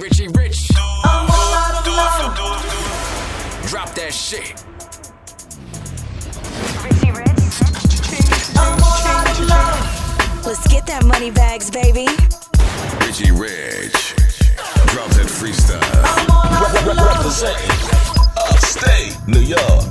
Richie Rich. I'm all out of love. Drop that shit. Richie Rich. I'm all out of love. Let's get that money bags, baby. Richie Rich. Drop that freestyle. I'm all out of love. Representing upstate New York.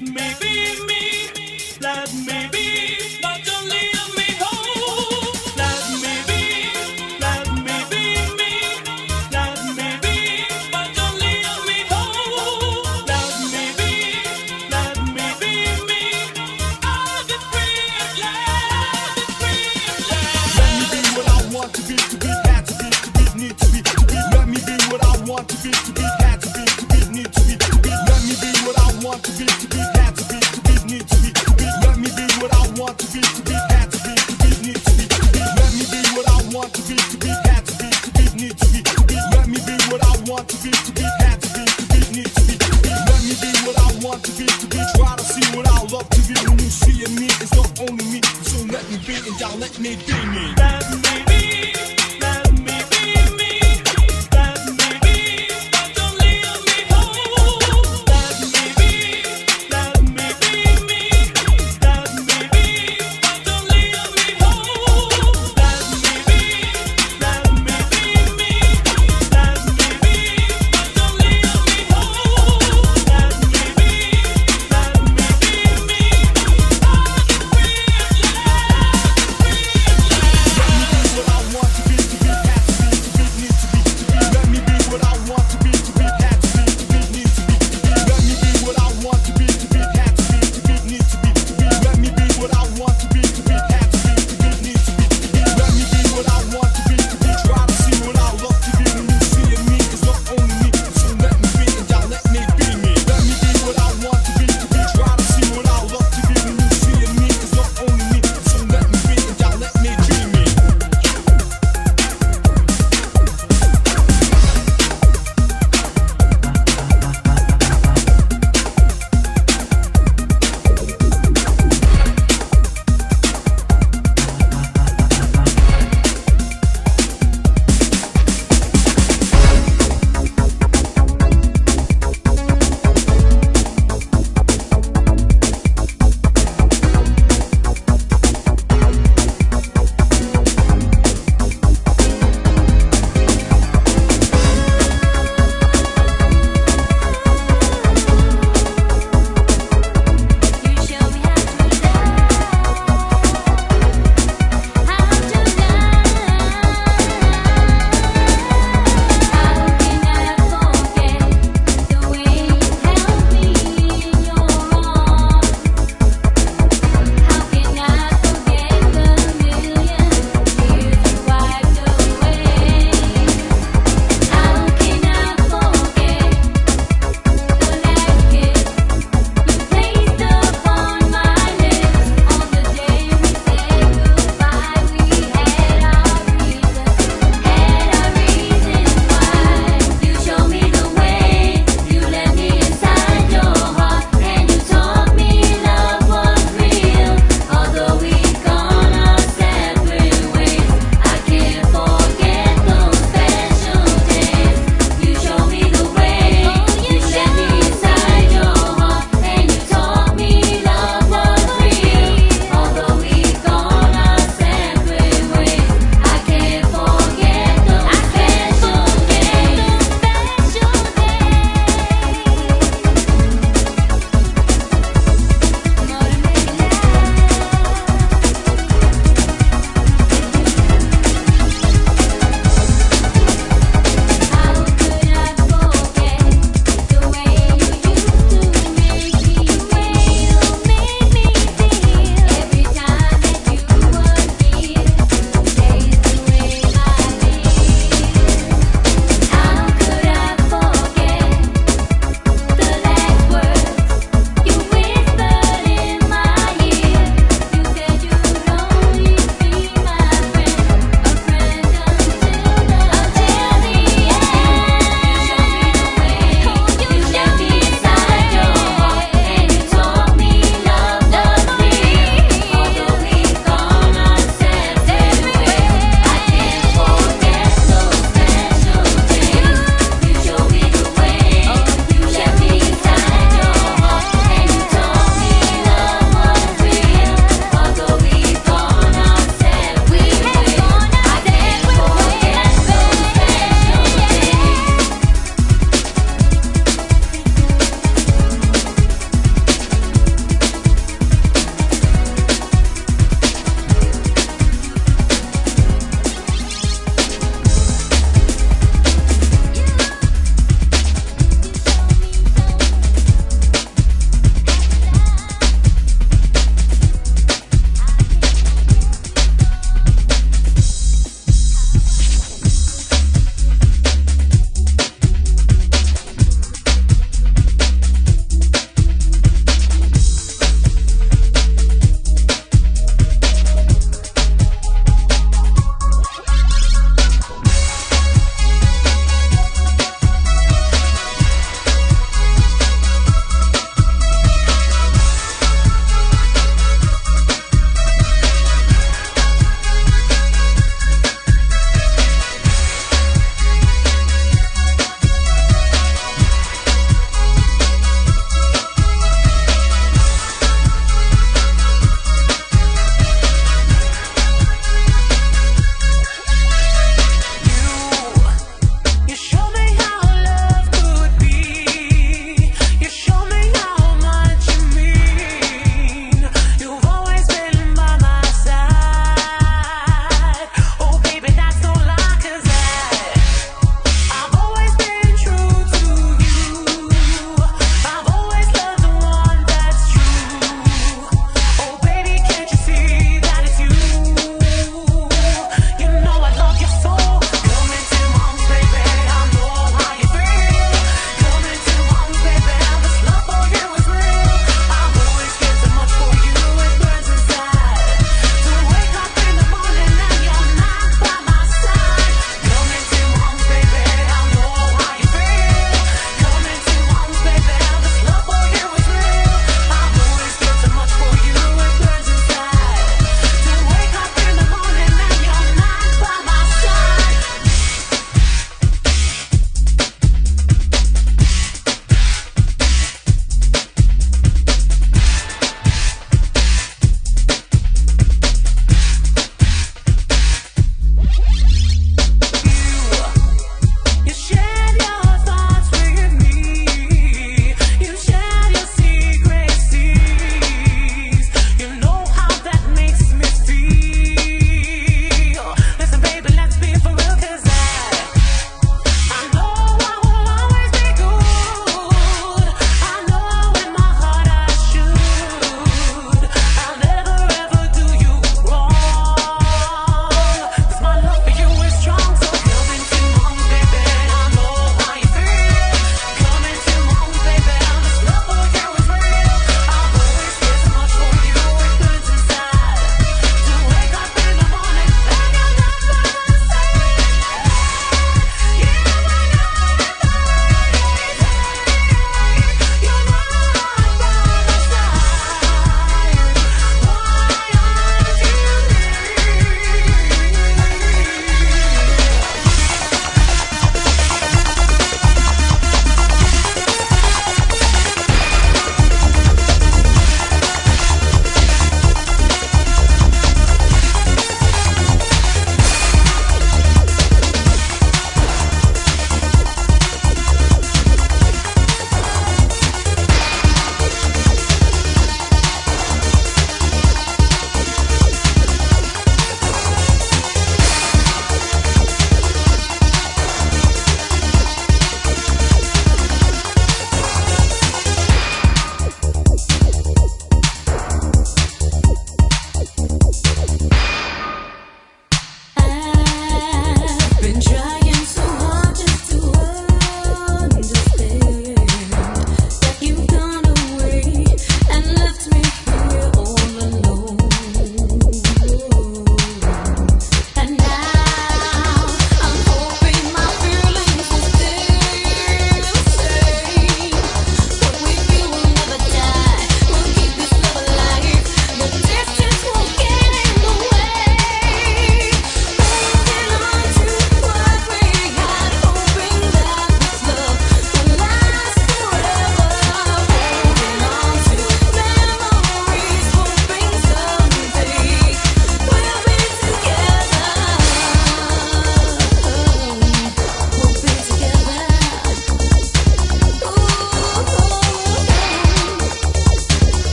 Let me be me, let me be,